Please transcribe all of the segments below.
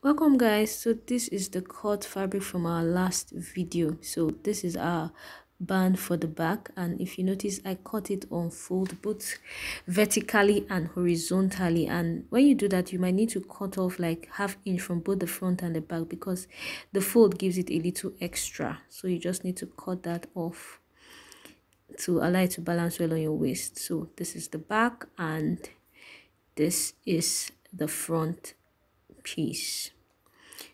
welcome guys. So this is the cut fabric from our last video. So this is our band for the back. And if you notice i cut it on fold both vertically and horizontally. And when you do that you might need to cut off like half inch from both the front and the back because the fold gives it a little extra. So you just need to cut that off to allow it to balance well on your waist. So this is the back and this is the front piece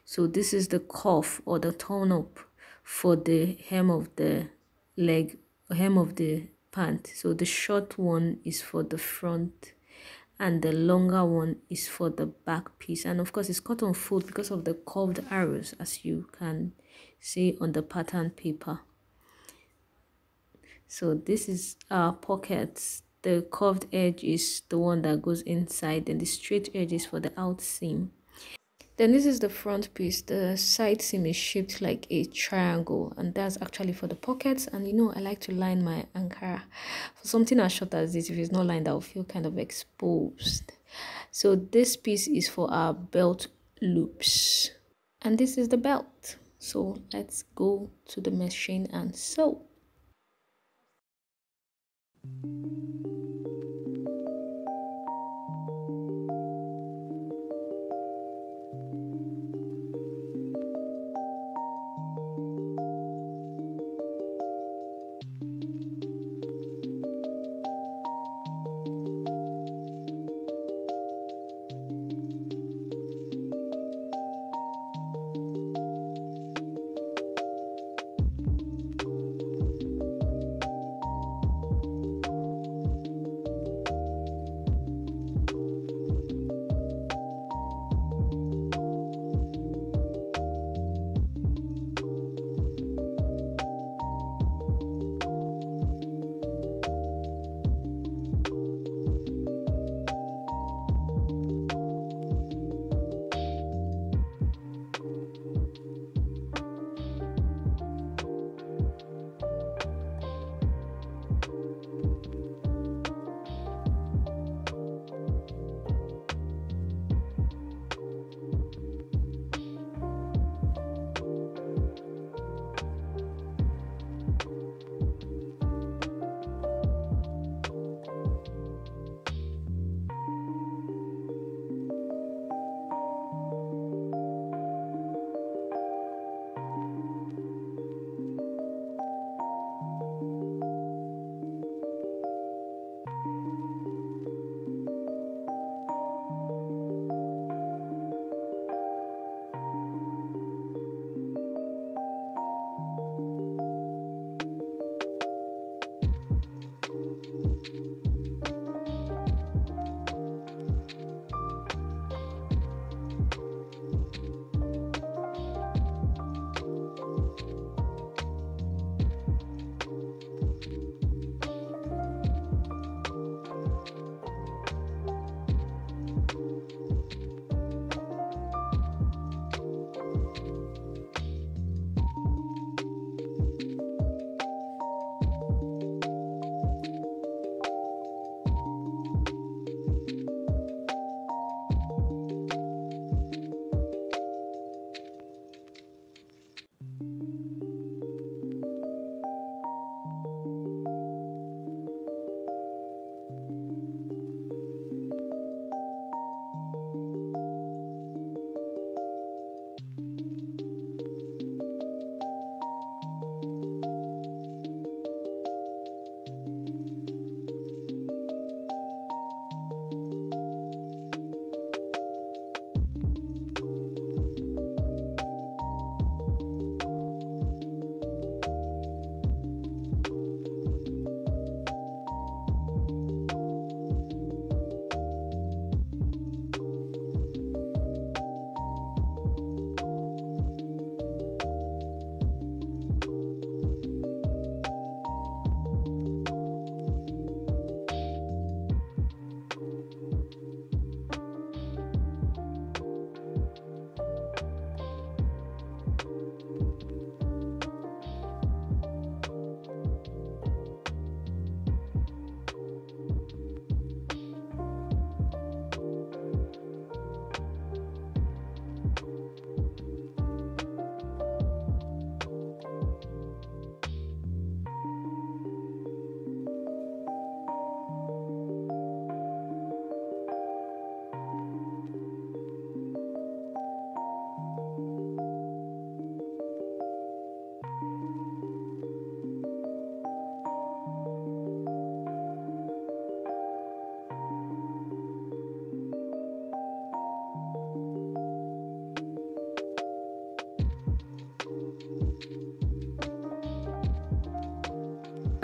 so this is the cuff or the turn up for the hem of the leg hem of the pant. So the short one is for the front and the longer one is for the back piece. And of course it's cut on fold because of the curved arrows as you can see on the pattern paper. So this is our pockets. The curved edge is the one that goes inside and the straight edge is for the out seam then this is the front piece. The side seam is shaped like a triangle and that's actually for the pockets. And you know i like to line my ankara for something as short as this. If it's not lined i'll feel kind of exposed. So this piece is for our belt loops. And this is the belt. So let's go to the machine and sew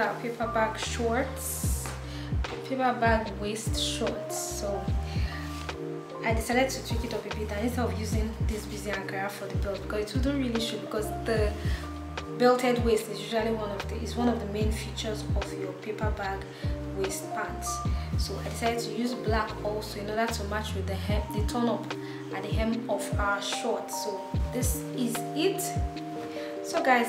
our paper bag shorts paper bag waist shorts. So I decided to tweak it up a bit and instead of using this busy ankara for the belt because it wouldn't really show because the belted waist is usually one of the is one of the main features of your paper bag waist pants. So I decided to use black also in order to match with the hem the turn up at the hem of our shorts. So this is it. So guys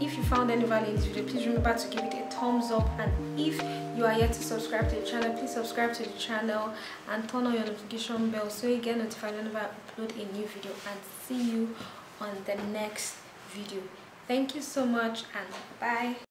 if you found any value in this video please remember to give it a thumbs up. And if you are yet to subscribe to the channel please subscribe to the channel and turn on your notification bell so you get notified whenever i upload a new video. And see you on the next video. Thank you so much and bye